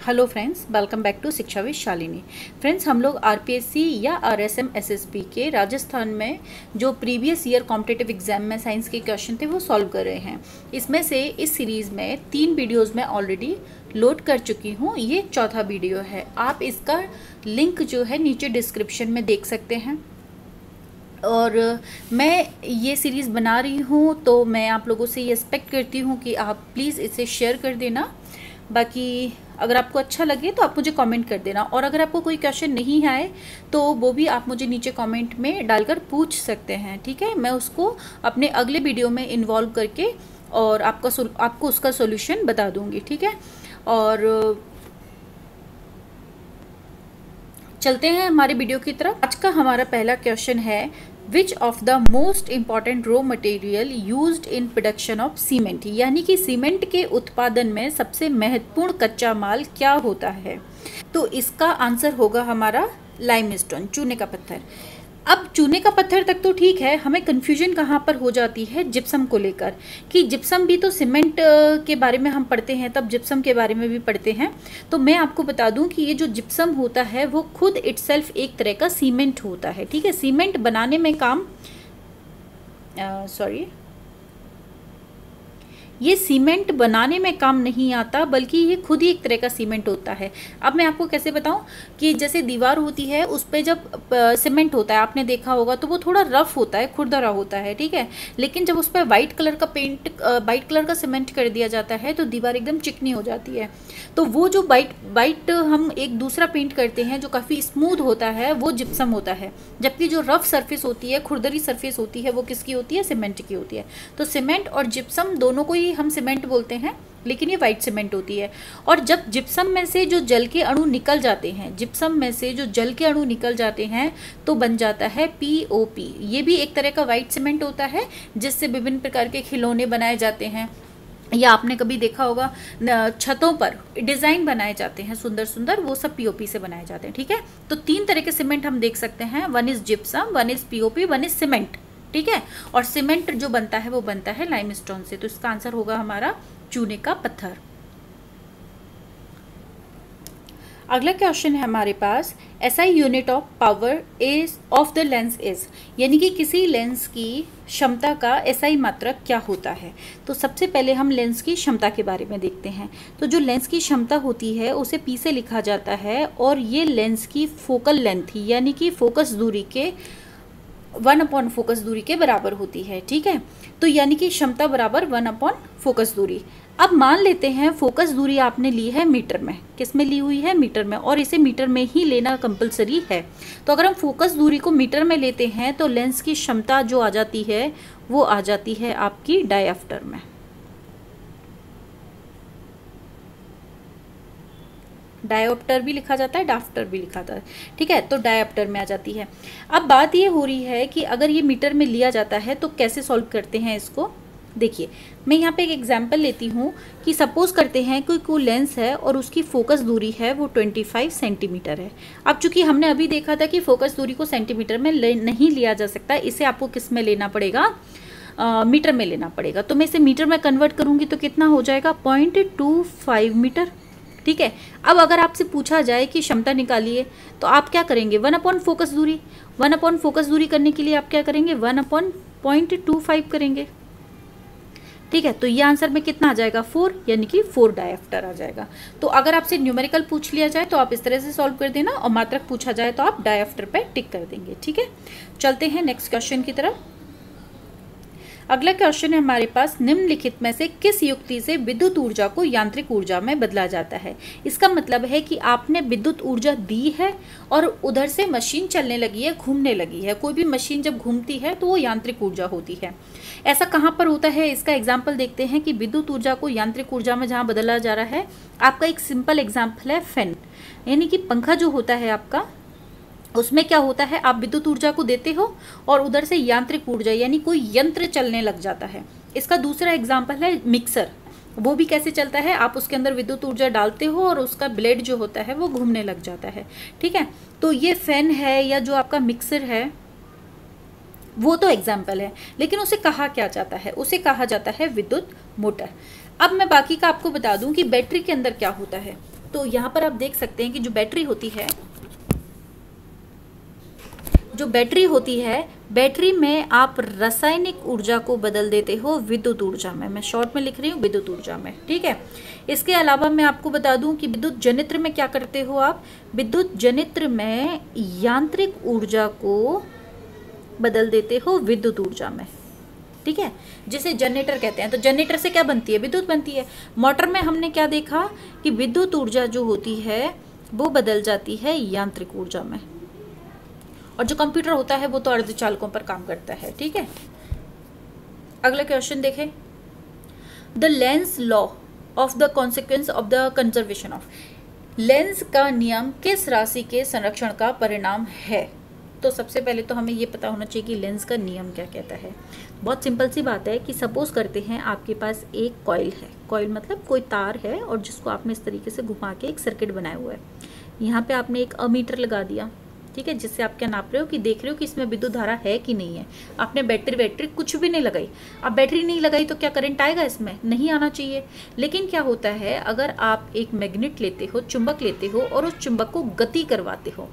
Hello friends welcome back to Shiksha with Shalini friends हम लोग RPSC या RSM SSB के राजस्थान में जो प्रीवियस ईयर कॉम्पिटेटिव एग्ज़ाम में साइंस के क्वेश्चन थे, वो सॉल्व कर रहे हैं। इसमें से इस सीरीज़ में तीन वीडियोस में ऑलरेडी लोड कर चुकी हूँ। ये चौथा वीडियो है। आप इसका लिंक जो है नीचे डिस्क्रिप्शन में देख सकते हैं। और मैं ये सीरीज़ बना रही हूँ तो मैं आप लोगों से ये एक्सपेक्ट करती हूँ कि आप प्लीज़ इसे शेयर कर देना। बाकी अगर आपको अच्छा लगे तो आप मुझे कमेंट कर देना। और अगर आपको कोई क्वेश्चन नहीं आए तो वो भी आप मुझे नीचे कमेंट में डालकर पूछ सकते हैं, ठीक है? मैं उसको अपने अगले वीडियो में इन्वॉल्व करके और आपका आपको उसका सोल्यूशन बता दूँगी, ठीक है? और, चलते हैं हमारे वीडियो की तरफ़। आज का हमारा पहला क्वेश्चन है which of the most important raw material use in production of cement यानी कि सीमेंट के उत्पादन में सबसे महत्वपूर्ण कच्चा माल क्या होता है? तो इसका आंसर होगा हमारा लाइमस्टोन चूने का पत्थर। अब चूने का पत्थर तक तो ठीक है, हमें कन्फ्यूज़न कहाँ पर हो जाती है जिप्सम को लेकर? कि जिप्सम भी तो सीमेंट के बारे में हम पढ़ते हैं, तब जिप्सम के बारे में भी पढ़ते हैं। तो मैं आपको बता दूँ कि ये जो जिप्सम होता है, वो खुद इट्सेल्फ एक तरह का सीमेंट होता है, ठीक है? सीमेंट बनाने में काम सॉरी ये सीमेंट बनाने में काम नहीं आता, बल्कि ये खुद ही एक तरह का सीमेंट होता है। अब मैं आपको कैसे बताऊँ कि जैसे दीवार होती है, उस पर जब सीमेंट होता है, आपने देखा होगा तो वो थोड़ा रफ होता है, खुरदरा होता है, ठीक है? लेकिन जब उस पर वाइट कलर का पेंट वाइट कलर का सीमेंट कर दिया जाता है तो दीवार एकदम चिकनी हो जाती है। तो वो जो वाइट वाइट हम एक दूसरा पेंट करते हैं, जो काफ़ी स्मूथ होता है, वो जिप्सम होता है। जबकि जो रफ सरफेस होती है, खुरदरी सरफेस होती है, वो किसकी होती है? सीमेंट की होती है। तो सीमेंट और जिप्सम दोनों को ही हम सीमेंट बोलते हैं, लेकिन ये वाइट सीमेंट होती है। और जब जिप्सम में से जो जल के अणु निकल जाते हैं जिप्सम में से जो जल के अणु निकल जाते हैं तो बन जाता है पीओपी ये भी एक तरह का वाइट सीमेंट होता है, जिससे विभिन्न प्रकार के खिलौने बनाए जाते हैं। या आपने कभी देखा होगा छतों पर डिज़ाइन बनाए जाते हैं सुंदर सुंदर वो सब पीओपी से बनाए जाते हैं, ठीक है? तो तीन तरह के सीमेंट हम देख सकते हैं। One is gypsum one is POP one is cement ठीक है? और सीमेंट जो बनता है, वो बनता है लाइमस्टोन से। तो इसका आंसर होगा हमारा चूने का पत्थर। अगला क्वेश्चन है हमारे पास। ऐसा unit of power is of the lens is यानी कि किसी लेंस की क्षमता का ऐसा मात्रक क्या होता है? तो सबसे पहले हम लेंस की क्षमता के बारे में देखते हैं। तो जो लेंस की क्षमता होती है, उसे पी से लिखा जाता है और ये लेंस की फोकल लेंथ यानी कि फोकस दूरी के वन अपॉन फोकस दूरी के बराबर होती है, ठीक है? तो यानी कि क्षमता बराबर वन अपॉन फोकस दूरी। अब मान लेते हैं, फोकस दूरी आपने ली है मीटर में। किसमें ली हुई है? मीटर में। और इसे मीटर में ही लेना कंपलसरी है। तो अगर हम फोकस दूरी को मीटर में लेते हैं तो लेंस की क्षमता जो आ जाती है, वो आ जाती है आपकी डायफ्टर में। डायोप्टर भी लिखा जाता है डाफ्टर भी लिखा जाता है। ठीक है? तो डायोप्टर में आ जाती है। अब बात ये हो रही है कि अगर ये मीटर में लिया जाता है तो कैसे सॉल्व करते हैं इसको? देखिए मैं यहाँ पे एक एग्जांपल लेती हूँ कि सपोज़ करते हैं कोई कोई लेंस है और उसकी फोकस दूरी है वो 25 सेंटीमीटर है। अब चूँकि हमने अभी देखा था कि फोकस दूरी को सेंटीमीटर में ले, नहीं लिया जा सकता इसे आपको किसमें लेना पड़ेगा? आ, मीटर में लेना पड़ेगा। तो मैं इसे मीटर में कन्वर्ट करूँगी तो कितना हो जाएगा? Point two five metre. ठीक है? अब अगर आपसे पूछा जाए कि क्षमता निकालिए तो आप क्या करेंगे? वन अपॉन फोकस दूरी। वन अपॉन फोकस दूरी करने के लिए आप क्या करेंगे? One upon point two five करेंगे। ठीक है? तो ये आंसर में कितना आ जाएगा? फोर, यानी कि फोर डायफ्टर आ जाएगा। तो अगर आपसे न्यूमेरिकल पूछ लिया जाए तो आप इस तरह से सॉल्व कर देना, और मात्रक पूछा जाए तो आप डायफ्टर पे टिक कर देंगे। ठीक है? चलते हैं नेक्स्ट क्वेश्चन की तरफ़। अगला क्वेश्चन है हमारे पास, निम्नलिखित में से किस युक्ति से विद्युत ऊर्जा को यांत्रिक ऊर्जा में बदला जाता है? इसका मतलब है कि आपने विद्युत ऊर्जा दी है और उधर से मशीन चलने लगी है, घूमने लगी है। कोई भी मशीन जब घूमती है तो वो यांत्रिक ऊर्जा होती है। ऐसा कहाँ पर होता है? इसका एग्ज़ाम्पल देखते हैं कि विद्युत ऊर्जा को यांत्रिक ऊर्जा में जहाँ बदला जा रहा है, आपका एक सिंपल एग्ज़ाम्पल है फ़ैन यानी कि पंखा जो होता है आपका उसमें क्या होता है, आप विद्युत ऊर्जा को देते हो और उधर से यांत्रिक ऊर्जा, यानी कोई यंत्र चलने लग जाता है। इसका दूसरा एग्ज़ाम्पल है मिक्सर वो भी कैसे चलता है, आप उसके अंदर विद्युत ऊर्जा डालते हो और उसका ब्लेड जो होता है वो घूमने लग जाता है। ठीक है? तो ये फ़ैन है या जो आपका मिक्सर है, वो तो एग्ज़ाम्पल है, लेकिन उसे कहा क्या जाता है? उसे कहा जाता है विद्युत मोटर। अब मैं बाकी का आपको बता दूँ कि बैटरी के अंदर क्या होता है। तो यहाँ पर आप देख सकते हैं कि जो बैटरी होती है जो बैटरी होती है, बैटरी में आप रासायनिक ऊर्जा को बदल देते हो विद्युत ऊर्जा में। मैं शॉर्ट में लिख रही हूँ, विद्युत ऊर्जा में, ठीक है? इसके अलावा मैं आपको बता दूँ कि विद्युत जनित्र में क्या करते हो आप? विद्युत जनित्र में यांत्रिक ऊर्जा को बदल देते हो विद्युत ऊर्जा में, ठीक है? जिसे जनरेटर कहते हैं। तो जनरेटर से क्या बनती है? विद्युत बनती है। मोटर में हमने क्या देखा कि विद्युत ऊर्जा जो होती है, वो बदल जाती है यांत्रिक ऊर्जा में। और जो कंप्यूटर होता है, वो तो अर्धचालकों पर काम करता है, ठीक है? अगला क्वेश्चन देखें। The lens law of the consequence of the conservation of lens का नियम किस राशि के संरक्षण का परिणाम है? तो सबसे पहले तो हमें ये पता होना चाहिए कि लेंस का नियम क्या कहता है। बहुत सिंपल सी बात है कि सपोज़ करते हैं, आपके पास एक कॉयल है। कॉयल मतलब कोई तार है और जिसको आपने इस तरीके से घुमा के एक सर्किट बनाया हुआ है। यहाँ पे आपने एक अमीटर लगा दिया। ठीक है, जिससे आप क्या नाप रहे हो कि देख रहे हो कि इसमें विद्युत धारा है कि नहीं है। आपने बैटरी वैटरी कुछ भी नहीं लगाई। अब बैटरी नहीं लगाई तो क्या करंट आएगा इसमें? नहीं आना चाहिए। लेकिन क्या होता है, अगर आप एक मैग्नेट लेते हो, चुंबक लेते हो और उस चुंबक को गति करवाते हो,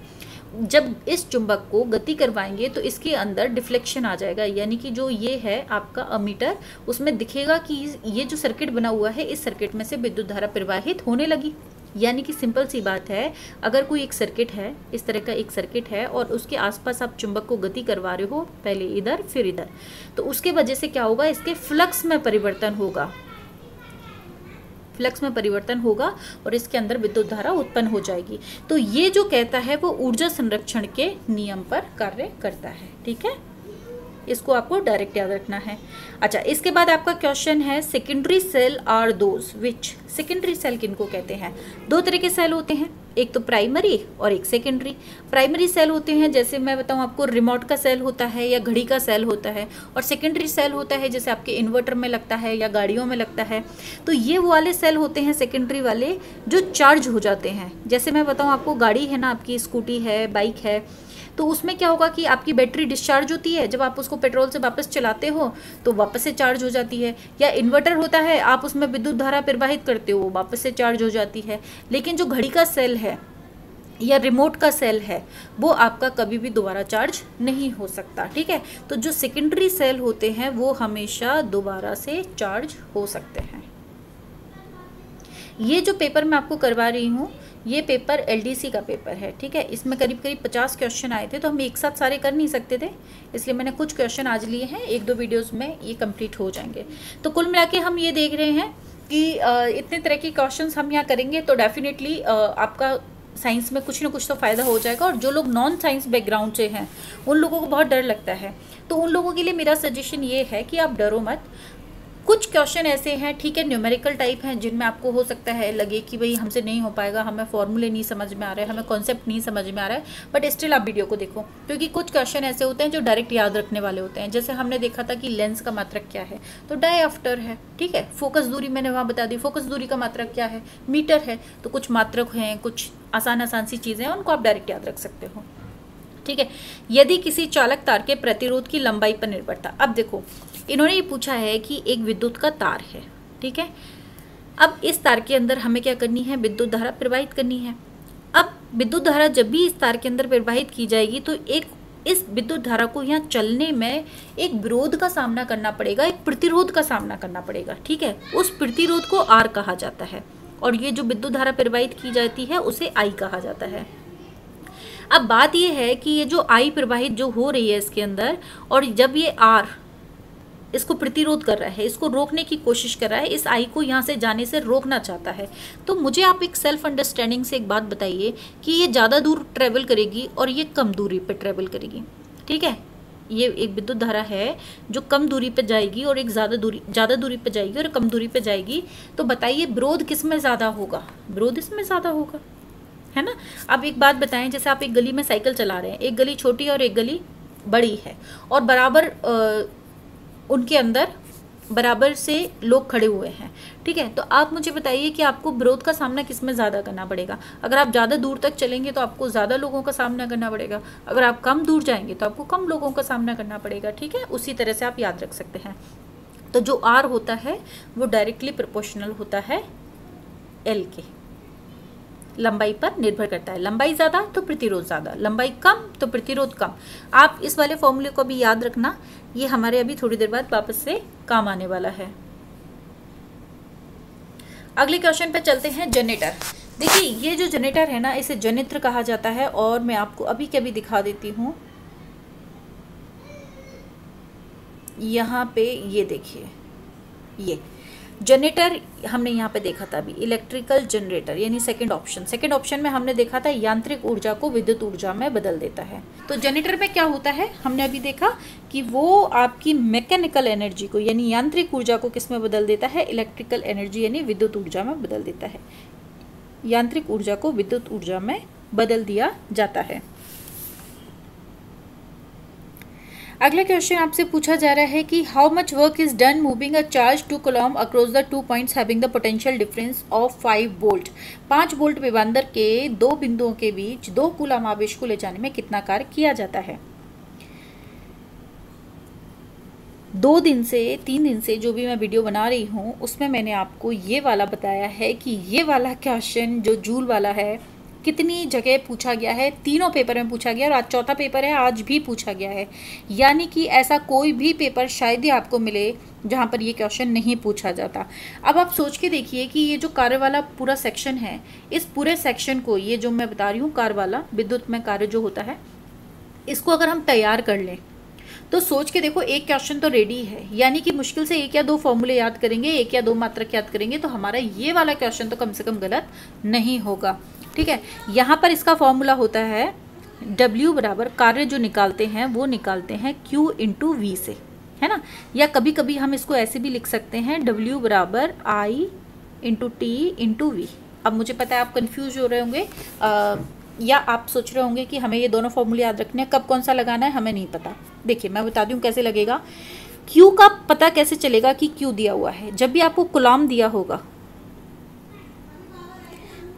जब इस चुंबक को गति करवाएँगे तो इसके अंदर डिफ्लेक्शन आ जाएगा। यानी कि जो ये है आपका अमीटर उसमें दिखेगा कि ये जो सर्किट बना हुआ है, इस सर्किट में से विद्युत धारा प्रवाहित होने लगी। यानी कि सिंपल सी बात है, अगर कोई एक सर्किट है, इस तरह का एक सर्किट है और उसके आसपास आप चुंबक को गति करवा रहे हो, पहले इधर, फिर इधर तो उसके वजह से क्या होगा, इसके फ्लक्स में परिवर्तन होगा। फ्लक्स में परिवर्तन होगा और इसके अंदर विद्युत धारा उत्पन्न हो जाएगी। तो ये जो कहता है, वो ऊर्जा संरक्षण के नियम पर कार्य करता है, ठीक है? इसको आपको डायरेक्ट याद रखना है। अच्छा इसके बाद आपका क्वेश्चन है secondary cell are those which secondary cell किनको कहते हैं? दो तरह के सेल होते हैं, एक तो प्राइमरी और एक सेकेंडरी प्राइमरी सेल होते हैं, जैसे मैं बताऊँ आपको रिमोट का सेल होता है या घड़ी का सेल होता है, और सेकेंडरी सेल होता है, जैसे आपके इन्वर्टर में लगता है या गाड़ियों में लगता है। तो ये वो वाले सेल होते हैं सेकेंडरी वाले, जो चार्ज हो जाते हैं। जैसे मैं बताऊँ आपको, गाड़ी है ना आपकी स्कूटी है बाइक है तो उसमें क्या होगा कि आपकी बैटरी डिस्चार्ज होती है, जब आप उसको पेट्रोल से वापस चलाते हो तो वापस से चार्ज हो जाती है। या इन्वर्टर होता है, आप उसमें विद्युत धारा प्रवाहित करते हो, वापस से चार्ज हो जाती है। लेकिन जो घड़ी का सेल है, या रिमोट का सेल है, वो आपका कभी भी दोबारा चार्ज नहीं हो सकता, ठीक है? तो जो सेकेंडरी सेल होते हैं, वो हमेशा दोबारा से चार्ज हो सकते हैं। ये जो पेपर मैं आपको करवा रही हूँ ये पेपर एलडीसी का पेपर है, ठीक है? इसमें करीब करीब पचास क्वेश्चन आए थे तो हम एक साथ सारे कर नहीं सकते थे, इसलिए मैंने कुछ क्वेश्चन आज लिए हैं, एक दो वीडियोस में ये कंप्लीट हो जाएँगे। तो कुल मिला हम ये देख रहे हैं कि इतने तरह के क्वेश्चन हम यहाँ करेंगे तो डेफिनेटली आपका साइंस में कुछ ना कुछ तो फ़ायदा हो जाएगा, और जो लोग नॉन साइंस बैकग्राउंड से हैं, उन लोगों को बहुत डर लगता है। तो उन लोगों के लिए मेरा सजेशन ये है कि आप डरो मत कुछ क्वेश्चन ऐसे हैं, ठीक है न्यूमेरिकल टाइप हैं, जिनमें आपको हो सकता है लगे कि भाई हमसे नहीं हो पाएगा, हमें फॉर्मूले नहीं समझ में आ रहे हैं, हमें कॉन्सेप्ट नहीं समझ में आ रहा है बट स्टिल आप वीडियो को देखो, क्योंकि कुछ क्वेश्चन ऐसे होते हैं जो डायरेक्ट याद रखने वाले होते हैं, जैसे हमने देखा था कि लेंस का मात्रक क्या है तो डाई आफ्टर है, ठीक है फोकस दूरी मैंने वहाँ बता दी फोकस दूरी का मात्रक क्या है मीटर है तो कुछ मात्रक हैं, कुछ आसान आसान सी चीज़ें हैं, उनको आप डायरेक्ट याद रख सकते हो। ठीक है? यदि किसी चालक तार के प्रतिरोध की लंबाई पर निर्भर था। अब देखो, इन्होंने ये पूछा है कि एक विद्युत का तार है, ठीक है? अब इस तार के अंदर हमें क्या करनी है? विद्युत धारा प्रवाहित करनी है। अब विद्युत धारा जब भी इस तार के अंदर प्रवाहित की जाएगी तो एक, इस विद्युत धारा को यहाँ चलने में एक विरोध का सामना करना पड़ेगा, एक प्रतिरोध का सामना करना पड़ेगा, ठीक है? उस प्रतिरोध को आर कहा जाता है। और ये जो विद्युत धारा प्रवाहित की जाती है, उसे आई कहा जाता है। अब बात यह है कि ये जो आई प्रवाहित जो हो रही है इसके अंदर, और जब ये आर इसको प्रतिरोध कर रहा है, इसको रोकने की कोशिश कर रहा है, इस आई को यहाँ से जाने से रोकना चाहता है। तो मुझे आप एक सेल्फ अंडरस्टैंडिंग से एक बात बताइए कि ये ज़्यादा दूर ट्रेवल करेगी और ये कम दूरी पर ट्रेवल करेगी। ठीक है? ये एक विद्युत धारा है जो कम दूरी पर जाएगी और एक ज़्यादा दूरी ज़्यादा दूरी पर जाएगी और कम दूरी पर जाएगी। तो बताइए विरोध किसमें ज़्यादा होगा? विरोध इसमें ज़्यादा होगा। है ना? अब एक बात बताएँ जैसे आप एक गली में साइकिल चला रहे हैं एक गली छोटी और एक गली बड़ी है और बराबर आ, उनके अंदर बराबर से लोग खड़े हुए हैं ठीक है? तो आप मुझे बताइए कि आपको विरोध का सामना किसमें ज़्यादा करना पड़ेगा? अगर आप ज़्यादा दूर तक चलेंगे तो आपको ज़्यादा लोगों का सामना करना पड़ेगा अगर आप कम दूर जाएँगे तो आपको कम लोगों का सामना करना पड़ेगा ठीक है? उसी तरह से आप याद रख सकते हैं। तो जो आर होता है वो डायरेक्टली प्रोपोर्शनल होता है एल के। लंबाई पर निर्भर करता है। लंबाई ज़्यादा तो प्रतिरोध ज़्यादा, लंबाई कम तो प्रतिरोध कम। आप इस वाले फॉर्मूले को भी याद रखना, ये हमारे अभी थोड़ी देर बाद वापस से काम आने वाला है। अगले क्वेश्चन पे चलते हैं जनरेटर देखिए, ये जो जनरेटर है ना, इसे जनित्र कहा जाता है और मैं आपको अभी के अभी दिखा देती हूँ। यहाँ पे ये देखिए, ये। जनरेटर हमने यहाँ पे देखा था अभी इलेक्ट्रिकल जनरेटर यानी सेकंड ऑप्शन सेकंड ऑप्शन में हमने देखा था यांत्रिक ऊर्जा को विद्युत ऊर्जा में बदल देता है। तो जनरेटर में क्या होता है? हमने अभी देखा कि वो आपकी मैकेनिकल एनर्जी को, यानी यांत्रिक ऊर्जा को किसमें बदल देता है? इलेक्ट्रिकल एनर्जी यानी विद्युत ऊर्जा में बदल देता है। यांत्रिक ऊर्जा को विद्युत ऊर्जा में बदल दिया जाता है। अगला क्वेश्चन आपसे पूछा जा रहा है कि how much work is done moving a charge to coulomb across the two points having the potential difference of five volt पाँच वोल्ट विवांदर के दो बिंदुओं के बीच दो कुलाम आवेश को ले जाने में कितना कार्य किया जाता है? दो दिन से, तीन दिन से जो भी मैं वीडियो बना रही हूँ, उसमें मैंने आपको ये वाला बताया है कि ये वाला क्वेश्चन जो जूल वाला है कितनी जगह पूछा गया है? तीनों पेपर में पूछा गया और आज चौथा पेपर है, आज भी पूछा गया है। यानी कि ऐसा कोई भी पेपर शायद ही आपको मिले जहाँ पर ये क्वेश्चन नहीं पूछा जाता। अब आप सोच के देखिए कि ये जो कार्य वाला पूरा सेक्शन है, इस पूरे सेक्शन को, ये जो मैं बता रही हूँ कार वाला, विद्युत में कार्य जो होता है, इसको अगर हम तैयार कर लें तो सोच के देखो एक क्वेश्चन तो रेडी है। यानी कि मुश्किल से एक या दो फॉर्मूले याद करेंगे, एक या दो मात्रक याद करेंगे तो हमारा ये वाला क्वेश्चन तो कम से कम गलत नहीं होगा। ठीक है? यहाँ पर इसका फॉर्मूला होता है W बराबर कार्य जो निकालते हैं, वो निकालते हैं Q इंटू वी से, है ना? या कभी कभी हम इसको ऐसे भी लिख सकते हैं, W बराबर I into T into V अब मुझे पता है आप कंफ्यूज हो रहे होंगे या आप सोच रहे होंगे कि हमें ये दोनों फॉर्मूले याद रखने हैं, कब कौन सा लगाना है, हमें नहीं पता। देखिए, मैं बता दूँ कैसे लगेगा। क्यू का पता कैसे चलेगा कि क्यू दिया हुआ है? जब भी आपको गुलाम दिया होगा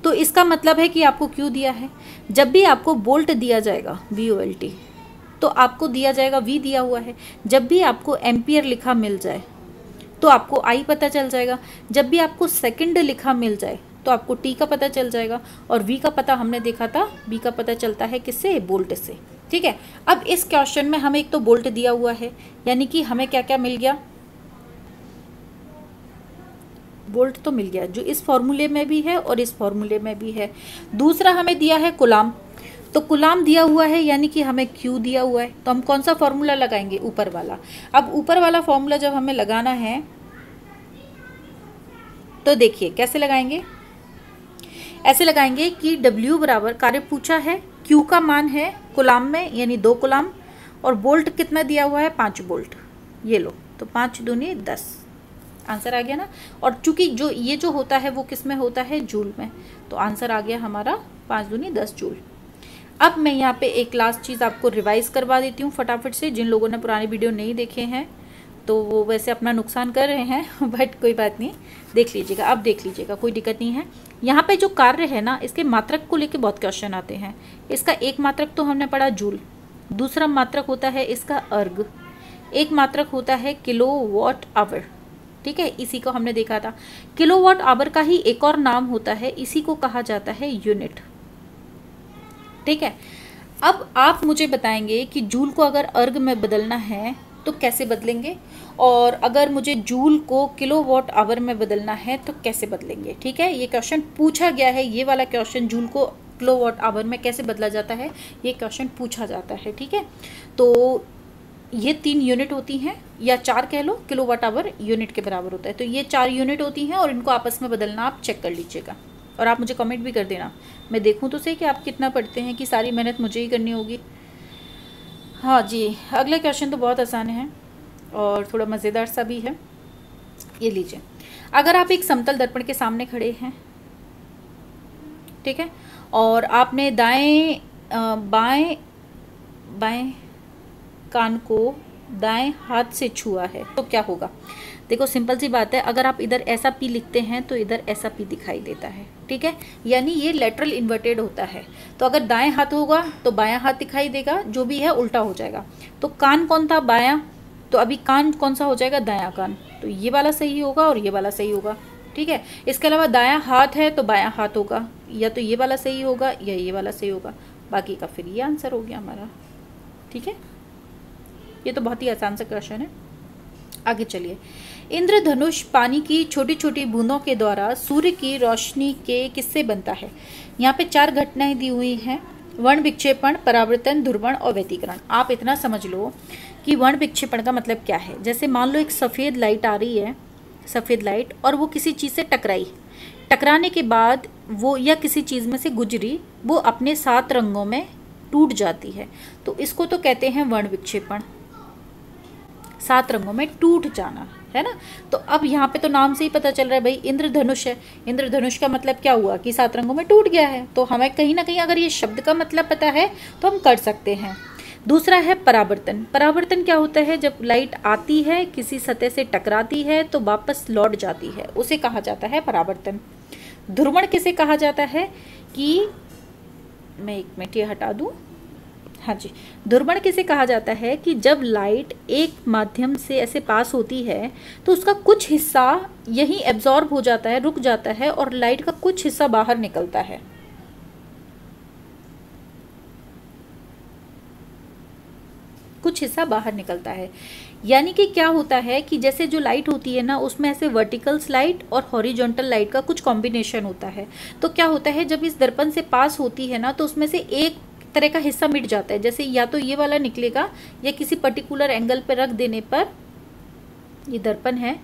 तो इसका मतलब है कि आपको क्यू दिया है? जब भी आपको बोल्ट दिया जाएगा वी ओ एल टी तो आपको दिया जाएगा वी दिया हुआ है। जब भी आपको एम्पियर लिखा मिल जाए तो आपको आई पता चल जाएगा। जब भी आपको सेकंड लिखा मिल जाए तो आपको टी का पता चल जाएगा। और वी का पता हमने देखा था बी का पता चलता है किससे? बोल्ट से। ठीक है? अब इस क्वेश्चन में हमें एक तो बोल्ट दिया हुआ है, यानी कि हमें क्या क्या मिल गया? वोल्ट तो मिल गया, जो इस फॉर्मूले में भी है और इस फॉर्मूले में भी है। दूसरा हमें दिया है कुलाम। तो कुलाम दिया हुआ है, यानी कि हमें क्यू दिया हुआ है। तो हम कौन सा फॉर्मूला लगाएँगे? ऊपर वाला। अब ऊपर वाला फॉर्मूला जब हमें लगाना है तो देखिए, कैसे लगाएँगे? ऐसे लगाएँगे कि W बराबर, कार्य पूछा है, Q का मान है कुलाम में, यानी दो कुलाम, और बोल्ट कितना दिया हुआ है? पाँच बोल्ट। ये लो तो पाँच दूनी दस। आंसर आ गया ना? और चूँकि जो ये जो होता है, वो किसमें होता है? जूल में। तो आंसर आ गया हमारा पाँच दूनी दस जूल। अब मैं यहाँ पे एक लास्ट चीज़ आपको रिवाइज करवा देती हूँ फटाफट से। जिन लोगों ने पुराने वीडियो नहीं देखे हैं तो वो वैसे अपना नुकसान कर रहे हैं बट कोई बात नहीं। देख लीजिएगा, अब देख लीजिएगा, कोई दिक्कत नहीं है। यहाँ पे जो कार्य है ना, इसके मात्रक को लेके बहुत क्वेश्चन आते हैं। इसका एक मात्रक तो हमने पढ़ा जूल। दूसरा मात्रक होता है इसका अर्ग एक मात्रक होता है किलो वॉट आवर। ठीक है? इसी को हमने देखा था। किलोवाट आवर का ही एक और नाम होता है, इसी को कहा जाता है यूनिट। ठीक है? अब आप मुझे बताएँगे कि जूल को अगर अर्ग में बदलना है तो कैसे बदलेंगे? और अगर मुझे जूल को किलो वॉट आवर में बदलना है तो कैसे बदलेंगे? ठीक है? ये क्वेश्चन पूछा गया है, ये वाला क्वेश्चन जूल को किलो वॉट आवर में कैसे बदला जाता है, ये क्वेश्चन पूछा जाता है, ठीक है? तो ये तीन यूनिट होती हैं, या चार कह लो किलो वाट आवर यूनिट के बराबर होता है। तो ये चार यूनिट होती हैं और इनको आपस में बदलना आप चेक कर लीजिएगा। और आप मुझे कमेंट भी कर देना। मैं देखूँ तो सही कि आप कितना पढ़ते हैं कि सारी मेहनत मुझे ही करनी होगी। हाँ जी, अगला क्वेश्चन तो बहुत आसान है और थोड़ा मज़ेदार सा भी है। ये लीजिए। अगर आप एक समतल दर्पण के सामने खड़े हैं, ठीक है, और आपने दाएँ बाएँ बाएँ कान को दाएँ हाथ से छुआ है तो क्या होगा? देखो, सिंपल सी बात है, अगर आप इधर ऐसा पी लिखते हैं तो इधर ऐसा पी दिखाई देता है, ठीक है? यानी ये लेटरल इन्वर्टेड होता है। तो अगर दाएँ हाथ होगा तो बायां हाथ दिखाई देगा, जो भी है उल्टा हो जाएगा। तो कान कौन था? बायां। तो अभी कान कौन सा हो जाएगा? दायां कान। तो ये वाला सही होगा और ये वाला सही होगा, ठीक है? इसके अलावा दायां हाथ है तो बायां हाथ होगा। या तो ये वाला सही होगा, या ये वाला सही होगा। बाकी का फिर ये आंसर हो गया हमारा, ठीक है? ये तो बहुत ही आसान सा क्वेश्चन है। आगे चलिए। इंद्रधनुष पानी की छोटी छोटी बूंदों के द्वारा सूर्य की रोशनी के किससे बनता है। यहाँ पे चार घटनाएँ दी हुई हैं। वर्ण विक्षेपण, परावर्तन ध्रुवण और व्यतीकरण। आप इतना समझ लो कि वर्ण विक्षेपण का मतलब क्या है। जैसे मान लो एक सफ़ेद लाइट आ रही है, सफ़ेद लाइट और वो किसी चीज़ से टकराई। टकराने के बाद वो या किसी चीज़ में से गुजरी, वो अपने सात रंगों में टूट जाती है। तो इसको तो कहते हैं वर्ण विक्षेपण। सात रंगों में टूट जाना, है ना? तो अब यहाँ पे तो नाम से ही पता चल रहा है भाई, इंद्रधनुष है। इंद्रधनुष का मतलब क्या हुआ कि सात रंगों में टूट गया है? तो हमें कहीं ना कहीं अगर ये शब्द का मतलब पता है तो हम कर सकते हैं। दूसरा है परावर्तन। परावर्तन क्या होता है? जब लाइट आती है, किसी सतह से टकराती है तो वापस लौट जाती है। उसे कहा जाता है परावर्तन। ध्रुवण किसे कहा जाता है कि, मैं एक मिनट ये हटा दूँ हाँ जी। दुर्बण किसे कहा जाता है कि जब लाइट एक माध्यम से ऐसे पास होती है तो उसका कुछ हिस्सा यहीं एब्जॉर्ब हो जाता है, रुक जाता है और लाइट का कुछ हिस्सा बाहर निकलता है। कुछ हिस्सा बाहर निकलता है। यानी कि क्या होता है कि जैसे जो लाइट होती है ना, उसमें ऐसे वर्टिकल्स लाइट और हॉरिजॉन्टल लाइट का कुछ कॉम्बिनेशन होता है। तो क्या होता है, जब इस दर्पण से पास होती है ना तो उसमें से एक तरह का हिस्सा मिट जाता है। जैसे या तो ये वाला निकलेगा या किसी पर्टिकुलर एंगल पर रख देने पर ये दर्पण है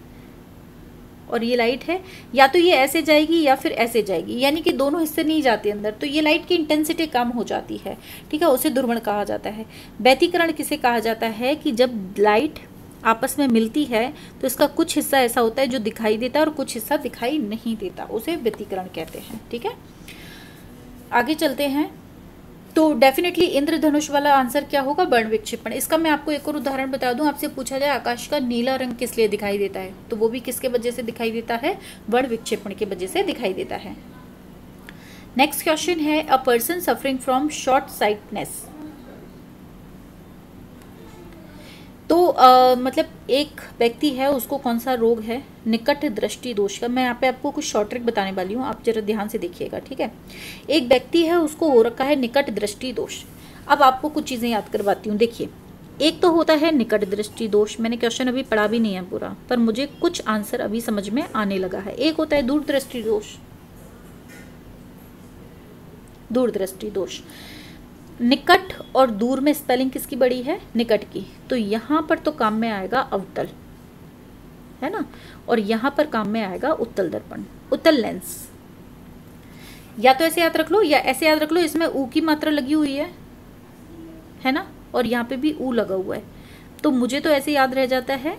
और ये लाइट है। या तो ये ऐसे जाएगी या फिर ऐसे जाएगी। यानी कि दोनों हिस्से नहीं जाते अंदर। तो ये लाइट की इंटेंसिटी कम हो जाती है। ठीक है, उसे दुर्बण कहा जाता है। व्यतीकरण किसे कहा जाता है कि जब लाइट आपस में मिलती है तो इसका कुछ हिस्सा ऐसा होता है जो दिखाई देता है और कुछ हिस्सा दिखाई नहीं देता। उसे व्यतीकरण कहते हैं। ठीक है? आगे चलते हैं। तो डेफिनेटली इंद्रधनुष वाला आंसर क्या होगा? वर्ण विक्षेपण। इसका मैं आपको एक और उदाहरण बता दूँ, आपसे पूछा जाए, आकाश का नीला रंग किस लिए दिखाई देता है? तो वो भी किसके वजह से दिखाई देता है? वर्ण विक्षेपण की वजह से दिखाई देता है। नेक्स्ट क्वेश्चन है a person suffering from short sightedness तो आ, मतलब एक व्यक्ति है उसको कौन सा रोग है? निकट दृष्टि दोष का। मैं यहाँ पे आपको कुछ शॉर्ट ट्रिक बताने वाली हूँ आप जरा ध्यान से देखिएगा ठीक है? एक व्यक्ति है उसको हो रखा है निकट दृष्टि दोष। अब आपको कुछ चीज़ें याद करवाती हूँ। देखिए एक तो होता है निकट दृष्टि दोष। मैंने क्वेश्चन अभी पढ़ा भी नहीं है पूरा पर मुझे कुछ आंसर अभी समझ में आने लगा है। एक होता है दूरदृष्टि दोष। दूरदृष्टि दोष। निकट और दूर में स्पेलिंग किसकी बड़ी है? निकट की। तो यहाँ पर तो काम में आएगा अवतल, है ना? और यहाँ पर काम में आएगा उत्तल दर्पण, उत्तल लेंस या तो ऐसे याद रख लो, या ऐसे याद रख लो, इसमें ऊ की मात्रा लगी हुई है है ना? और यहाँ पे भी ऊ लगा हुआ है। तो मुझे तो ऐसे याद रह जाता है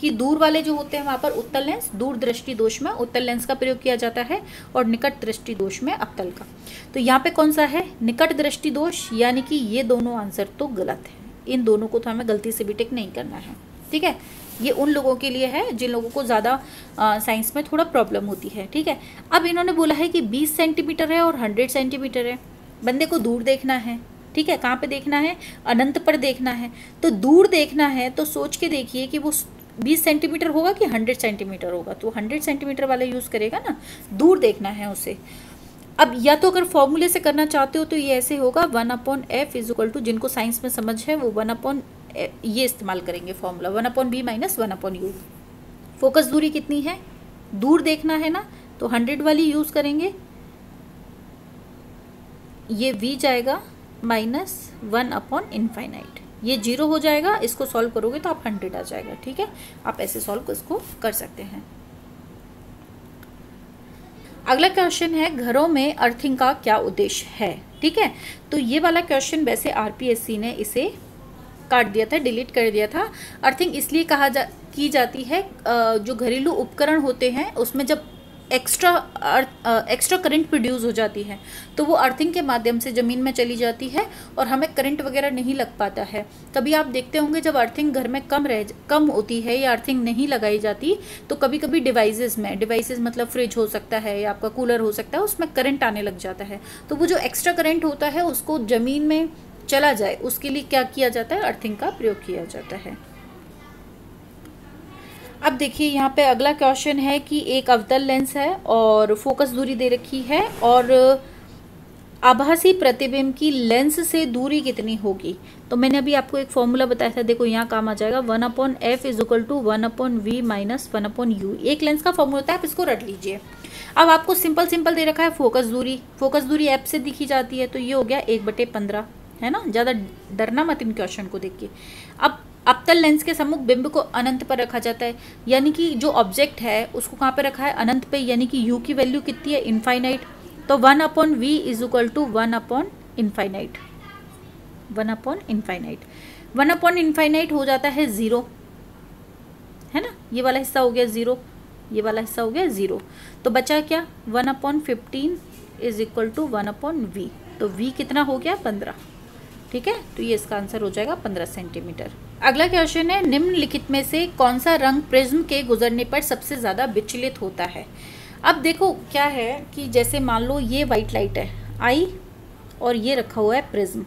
कि दूर वाले जो होते हैं वहाँ पर उत्तल लेंस, दूर दृष्टि दोष में उत्तल लेंस का प्रयोग किया जाता है और निकट दृष्टि दोष में अवतल का। तो यहाँ पे कौन सा है? निकट दृष्टि दोष, यानी कि ये दोनों आंसर तो गलत है। इन दोनों को तो हमें गलती से भी टिक नहीं करना है। ठीक है? ये उन लोगों के लिए है जिन लोगों को ज़्यादा साइंस में थोड़ा प्रॉब्लम होती है। ठीक है? अब इन्होंने बोला है कि 20 सेंटीमीटर है और 100 सेंटीमीटर है। बंदे को दूर देखना है। ठीक है? कहाँ पे देखना है? अनंत पर देखना है। तो दूर देखना है तो सोच के देखिए कि वो बीस सेंटीमीटर होगा कि हंड्रेड सेंटीमीटर होगा? तो हंड्रेड सेंटीमीटर वाला यूज़ करेगा ना? दूर देखना है उसे। अब या तो अगर फॉर्मूले से करना चाहते हो तो ये ऐसे होगा, one upon F is equal to, जिनको साइंस में समझ है, वो वन अपॉन ये इस्तेमाल करेंगे formula. One upon B minus one upon U. Focus दूरी कितनी है? दूर देखना है ना? तो हंड्रेड वाली यूज़ करेंगे। ये वी जाएगा माइनस वन अपॉन इनफाइनाइट। ये ज़ीरो हो जाएगा, इसको सॉल्व करोगे तो आप हंड्रेड आ जाएगा, ठीक है? आप ऐसे सॉल्व इसको कर सकते हैं। अगला क्वेश्चन है, घरों में अर्थिंग का क्या उद्देश्य है? ठीक है? तो ये वाला क्वेश्चन वैसे आरपीएससी ने इसे काट दिया था डिलीट कर दिया था। अर्थिंग इसलिए कहा जा, की जाती है जो घरेलू उपकरण होते हैं, उसमें जब extra earth extra current produce हो जाती है तो वो अर्थिंग के माध्यम से ज़मीन में चली जाती है और हमें करंट वगैरह नहीं लग पाता है। कभी आप देखते होंगे जब अर्थिंग घर में कम रह, कम होती है या अर्थिंग नहीं लगाई जाती तो कभी कभी डिवाइसेस में डिवाइसेस मतलब फ्रिज हो सकता है या आपका कूलर हो सकता है, उसमें करंट आने लग जाता है। तो वो जो एक्स्ट्रा करंट होता है, उसको ज़मीन में चला जाए, उसके लिए क्या किया जाता है? अर्थिंग का प्रयोग किया जाता है। अब देखिए, यहाँ पे अगला क्वेश्चन है कि एक अवतल लेंस है और फोकस दूरी दे रखी है और आभासी प्रतिबिंब की लेंस से दूरी कितनी होगी? तो मैंने अभी आपको एक फॉर्मूला बताया था, देखो यहाँ काम आ जाएगा one upon F is equal to one upon V minus one upon U एक लेंस का फॉर्मूला होता है, आप इसको रट लीजिए। अब आपको सिंपल सिंपल दे रखा है फोकस दूरी। फोकस दूरी एप से दिखी जाती है तो ये हो गया एक बटे पंद्रह, है ना? ज़्यादा डरना मत इन क्वेश्चन को देख के अब अवतल लेंस के सम्मुख बिंब को अनंत पर रखा जाता है। यानी कि जो ऑब्जेक्ट है, उसको कहाँ पे रखा है? अनंत पे। यानी कि यू की वैल्यू कितनी है? इनफाइनाइट तो one upon V is equal to one upon infinite one upon infinite one upon infinite हो जाता है ज़ीरो है ना? ये वाला हिस्सा हो गया ज़ीरो ये वाला हिस्सा हो गया ज़ीरो तो बचा क्या? One upon fifteen is equal to one upon V तो वी कितना हो गया? पंद्रह। ठीक है? तो ये इसका आंसर हो जाएगा पंद्रह सेंटीमीटर अगला क्वेश्चन है, निम्नलिखित में से कौन सा रंग प्रिज्म के गुजरने पर सबसे ज़्यादा विचलित होता है? अब देखो, क्या है कि जैसे मान लो ये वाइट लाइट है, आई और ये रखा हुआ है प्रिज्म।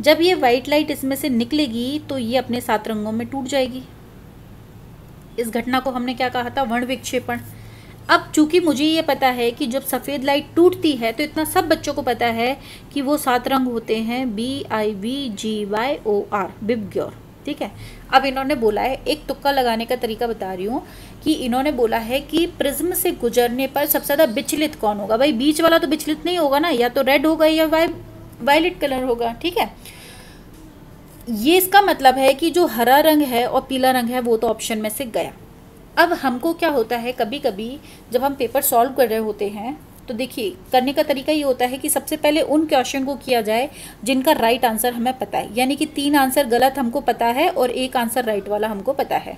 जब ये वाइट लाइट इसमें से निकलेगी तो ये अपने सात रंगों में टूट जाएगी। इस घटना को हमने क्या कहा था? वर्ण विक्षेपण। अब चूँकि मुझे ये पता है कि जब सफ़ेद लाइट टूटती है तो इतना सब बच्चों को पता है कि वो सात रंग होते हैं B I V G Y O R VIBGYOR ठीक है? अब इन्होंने बोला है, एक तुक्का लगाने का तरीका बता रही हूँ कि इन्होंने बोला है कि प्रिज्म से गुजरने पर सबसे ज़्यादा विचलित कौन होगा? भाई, बीच वाला तो विचलित नहीं होगा ना, या तो रेड होगा या वाई, वायलेट कलर होगा, ठीक है? ये इसका मतलब है कि जो हरा रंग है और पीला रंग है, वो तो ऑप्शन में से गया। अब हमको क्या होता है कभी कभी जब हम पेपर सॉल्व कर रहे होते हैं तो देखिए, करने का तरीका ये होता है कि सबसे पहले उन क्वेश्चन को किया जाए, जिनका राइट आंसर हमें पता है। यानी कि तीन आंसर गलत हमको पता है और एक आंसर राइट वाला हमको पता है।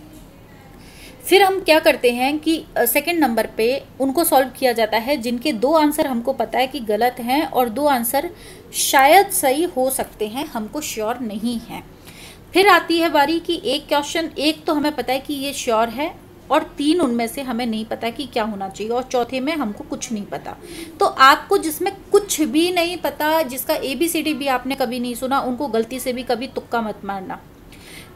फिर हम क्या करते हैं कि सेकंड नंबर पे उनको सॉल्व किया जाता है, जिनके दो आंसर हमको पता है कि गलत हैं और दो आंसर शायद सही हो सकते हैं, हमको श्योर नहीं है। फिर आती है बारी कि एक क्वेश्चन एक तो हमें पता है कि ये श्योर है और तीन उनमें से हमें नहीं पता कि क्या होना चाहिए और चौथे में हमको कुछ नहीं पता। तो आपको जिसमें कुछ भी नहीं पता, जिसका ए बी सी डी भी आपने कभी नहीं सुना, उनको गलती से भी कभी तुक्का मत मारना।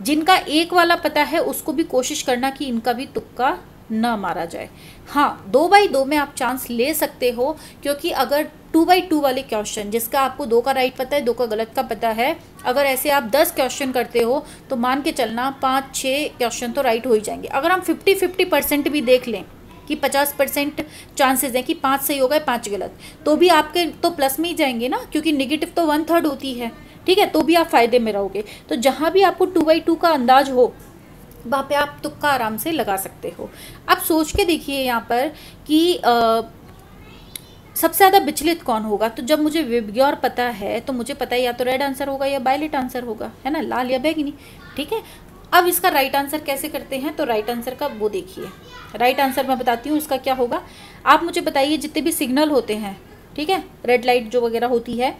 जिनका एक वाला पता है, उसको भी कोशिश करना कि इनका भी तुक्का न मारा जाए। हाँ दो बाई दो में आप चांस ले सकते हो, क्योंकि अगर टू बाई टू वाले क्वेश्चन जिसका आपको दो का राइट पता है, दो का गलत का पता है, अगर ऐसे आप दस क्वेश्चन करते हो तो मान के चलना पाँच छः क्वेश्चन तो राइट हो ही जाएँगे। अगर हम फिफ्टी फिफ्टी परसेंट भी देख लें, कि पचास परसेंट चांसेस हैं कि पाँच सही होगा पाँच गलत तो भी आपके तो प्लस में ही जाएँगे ना, क्योंकि निगेटिव तो वन थर्ड होती है। ठीक है तो भी आप फ़ायदे में रहोगे। तो जहाँ भी आपको टू बाई टू का अंदाज हो वहाँ पे आप तुक्का आराम से लगा सकते हो। अब सोच के देखिए यहाँ पर कि सबसे ज़्यादा विचलित कौन होगा? तो जब मुझे विज्ञौर पता है तो मुझे पता है या तो रेड आंसर होगा या बायलेट आंसर होगा, है ना? लाल या बैगनी, ठीक है? अब इसका राइट आंसर कैसे करते हैं? तो राइट आंसर का वो देखिए। राइट आंसर मैं बताती हूँ इसका क्या होगा। आप मुझे बताइए जितने भी सिग्नल होते हैं, ठीक है? रेड लाइट जो वगैरह होती है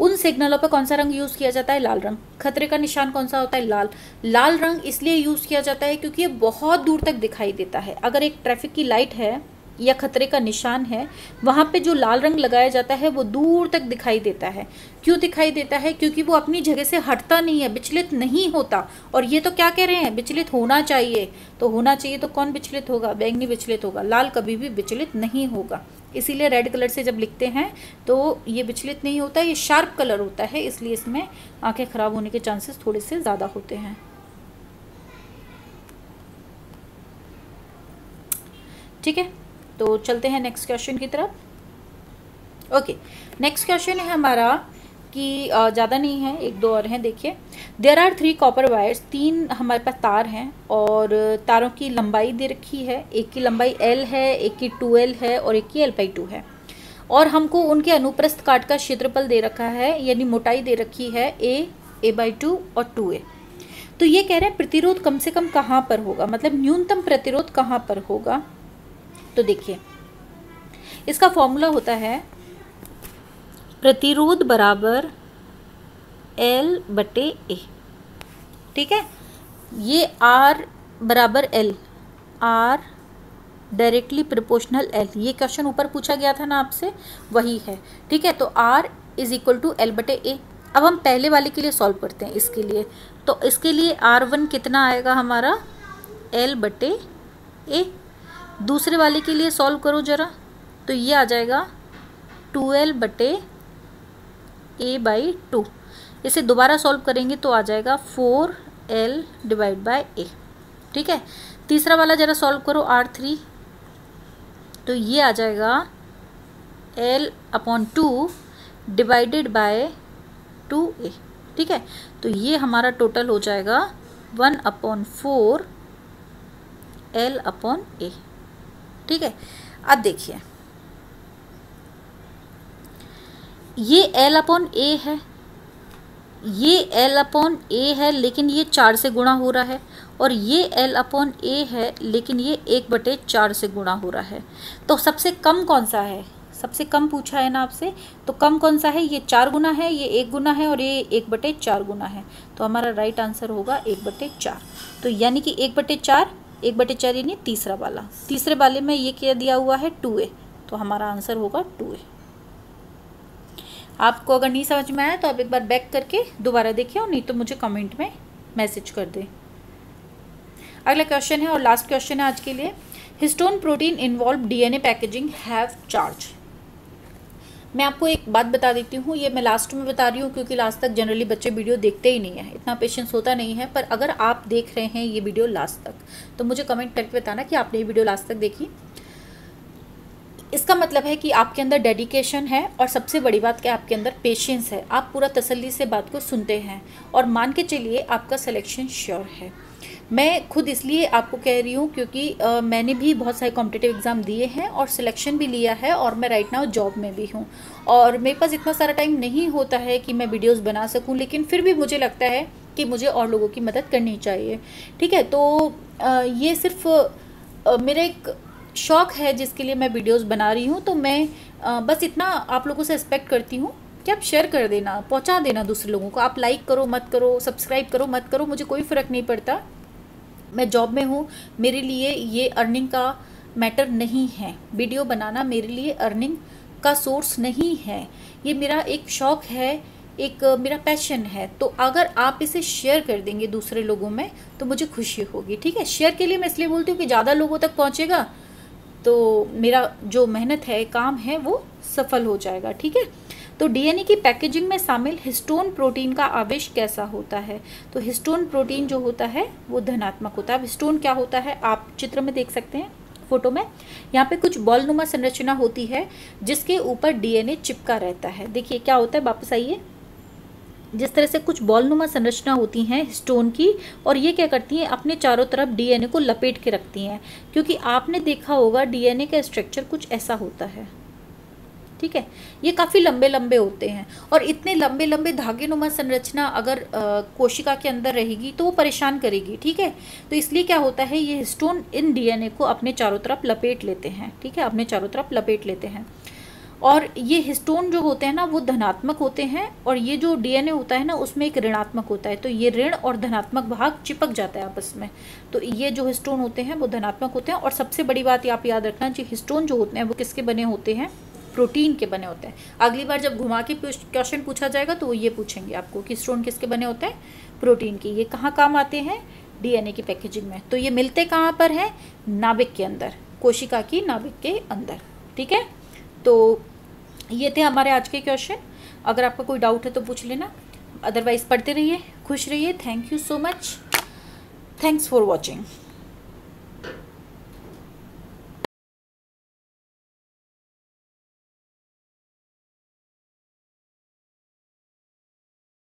उन सिग्नलों पर कौन सा रंग यूज़ किया जाता है? लाल रंग। खतरे का निशान कौन सा होता है? लाल। लाल रंग इसलिए यूज़ किया जाता है क्योंकि ये बहुत दूर तक दिखाई देता है। अगर एक ट्रैफ़िक की लाइट है या खतरे का निशान है, वहाँ पे जो लाल रंग लगाया जाता है, वो दूर तक दिखाई देता है। क्यों दिखाई देता है? क्योंकि वो अपनी जगह से हटता नहीं है, विचलित नहीं होता। और ये तो क्या कह रहे हैं? विचलित होना चाहिए। तो होना चाहिए तो कौन विचलित होगा? बैंगनी विचलित होगा। लाल कभी भी विचलित नहीं होगा। इसीलिए रेड कलर से जब लिखते हैं तो ये विचलित नहीं होता, ये शार्प कलर होता है, इसलिए इसमें आँखें ख़राब होने के चांसेस थोड़े से ज़्यादा होते हैं। ठीक है तो चलते हैं नेक्स्ट क्वेश्चन की तरफ़। ओके नेक्स्ट क्वेश्चन है हमारा कि ज़्यादा नहीं है, एक दो और हैं, देखिए। There are three copper wires तीन हमारे पास तार हैं और तारों की लंबाई दे रखी है। एक की लंबाई एल है, एक की टू एल है और एक की एल पाई टू है। और हमको उनके अनुप्रस्थ काट का क्षेत्रफल दे रखा है, यानी मोटाई दे रखी है ए ए बाई टू और टू ए तो ये कह रहे हैं, प्रतिरोध कम से कम कहाँ पर होगा? मतलब न्यूनतम प्रतिरोध कहाँ पर होगा? तो देखिए, इसका फॉर्मूला होता है प्रतिरोध बराबर एल बटे ए ठीक है? ये आर बराबर L R directly proportional L ये क्वेश्चन ऊपर पूछा गया था ना आपसे? वही है। ठीक है? तो R is equal to L बटे ए अब हम पहले वाले के लिए सॉल्व करते हैं इसके लिए। तो इसके लिए आर वन कितना आएगा हमारा? एल बटे ए दूसरे वाले के लिए सॉल्व करो ज़रा। तो ये आ जाएगा टू एल बटे ए बाई टू इसे दोबारा सॉल्व करेंगे तो आ जाएगा four L divide by A ठीक है? तीसरा वाला ज़रा सॉल्व करो आर थ्री तो ये आ जाएगा L upon two divided by two A ठीक है? तो ये हमारा टोटल हो जाएगा one upon four L upon A ठीक है? अब देखिए। ये एल अपॉन ए है। ये एल अपॉन ए है, लेकिन ये चार से गुणा हो रहा है। और ये एल अपॉन ए है, लेकिन ये एक बटे चार से गुणा हो रहा है। तो सबसे कम कौन सा है? सबसे कम पूछा है ना आपसे? तो कम कौन सा है? ये चार गुना है, ये एक गुना है, और ये एक बटे चार गुना है। तो हमारा राइट आंसर होगा एक बटे चार। तो यानी कि एक बटे चार, एक बटे चार यानी तीसरा वाला। तीसरे वाले में ये क्या दिया हुआ है? टू ए तो हमारा आंसर होगा टू ए आपको अगर नहीं समझ में आया तो आप एक बार बैक करके दोबारा देखिए और नहीं तो मुझे कमेंट में मैसेज कर दें। अगला क्वेश्चन है और लास्ट क्वेश्चन है आज के लिए। Histone protein involve DNA packaging have charge मैं आपको एक बात बता देती हूँ, ये मैं लास्ट में बता रही हूँ क्योंकि लास्ट तक जनरली बच्चे वीडियो देखते ही नहीं है। इतना पेशेंस होता नहीं है, पर अगर आप देख रहे हैं ये वीडियो लास्ट तक तो मुझे कमेंट करके बताना कि आपने ये वीडियो लास्ट तक देखी। इसका मतलब है कि आपके अंदर डेडिकेशन है और सबसे बड़ी बात कि आपके अंदर पेशेंस है। आप पूरा तसल्ली से बात को सुनते हैं और मान के चलिए आपका सिलेक्शन श्योर है। मैं खुद इसलिए आपको कह रही हूँ क्योंकि आ, मैंने भी बहुत सारे कॉम्पिटेटिव एग्ज़ाम दिए हैं और सिलेक्शन भी लिया है और मैं राइट नाउ जॉब में भी हूँ। और मेरे पास इतना सारा टाइम नहीं होता है कि मैं वीडियोस बना सकूँ लेकिन फिर भी मुझे लगता है कि मुझे और लोगों की मदद करनी चाहिए। ठीक है? तो आ, ये सिर्फ़ मेरा एक शौक़ है जिसके लिए मैं वीडियोस बना रही हूँ तो मैं आ, बस इतना आप लोगों से एक्सपेक्ट करती हूँ कि आप शेयर कर देना पहुँचा देना दूसरे लोगों को। आप लाइक करो मत करो सब्सक्राइब करो मत करो मुझे कोई फ़र्क नहीं पड़ता। मैं जॉब में हूँ मेरे लिए ये अर्निंग का मैटर नहीं है। वीडियो बनाना मेरे लिए अर्निंग का सोर्स नहीं है। ये मेरा एक शौक़ है एक मेरा पैशन है। तो अगर आप इसे शेयर कर देंगे दूसरे लोगों में तो मुझे खुशी होगी ठीक है? शेयर के लिए मैं इसलिए बोलती हूँ कि ज़्यादा लोगों तक पहुँचेगा तो मेरा जो मेहनत है, काम है, वो सफल हो जाएगा, ठीक है? तो डीएनए की पैकेजिंग में शामिल हिस्टोन प्रोटीन का आवेश कैसा होता है? तो हिस्टोन प्रोटीन जो होता है, वो धनात्मक होता है। हिस्टोन क्या होता है, आप चित्र में देख सकते हैं, फ़ोटो में। यहाँ पे कुछ बॉलनुमा संरचना होती है, जिसके ऊपर डीएनए चिपका रहता है। देखिए, क्या होता है? वापस आइए। जिस तरह से कुछ बॉलनुमा संरचना होती हैं स्टोन की और ये क्या करती हैं अपने चारों तरफ़ डीएनए को लपेट के रखती हैं। क्योंकि आपने देखा होगा डीएनए का स्ट्रक्चर कुछ ऐसा होता है। ठीक है? ये काफ़ी लंबे लंबे होते हैं। और इतने लंबे लंबे धागे नुमा संरचना अगर आ, कोशिका के अंदर रहेगी तो वो परेशान करेगी। ठीक है? तो इसलिए क्या होता है ये स्टोन इन डीएनए को अपने चारों तरफ़ लपेट लेते हैं। ठीक है? अपने चारों तरफ़ लपेट लेते हैं। और ये हिस्टोन जो होते हैं ना, वो धनात्मक होते हैं और ये जो डीएनए होता है ना, उसमें एक ऋणात्मक होता है। तो ये ऋण और धनात्मक भाग चिपक जाता है आपस में। तो ये जो हिस्टोन होते हैं, वो धनात्मक होते हैं। और सबसे बड़ी बात आप याद रखना, जो हिस्टोन जो होते हैं, वो किसके बने होते हैं? प्रोटीन के बने होते हैं। अगली बार जब घुमा के क्वेश्चन पूछा जाएगा तो वो ये पूछेंगे आपको कि स्टोन किसके बने होते हैं? प्रोटीन के। ये कहाँ काम आते हैं? डीएनए की पैकेजिंग में। तो ये मिलते कहाँ पर हैं? नाभिक के अंदर। कोशिका की नाभिक के अंदर। ठीक है? तो ये थे हमारे आज के क्वेश्चन अगर आपका कोई डाउट है तो पूछ लेना. अदरवाइज़ पढ़ते रहिए, खुश रहिए. Thank you so much thanks for watching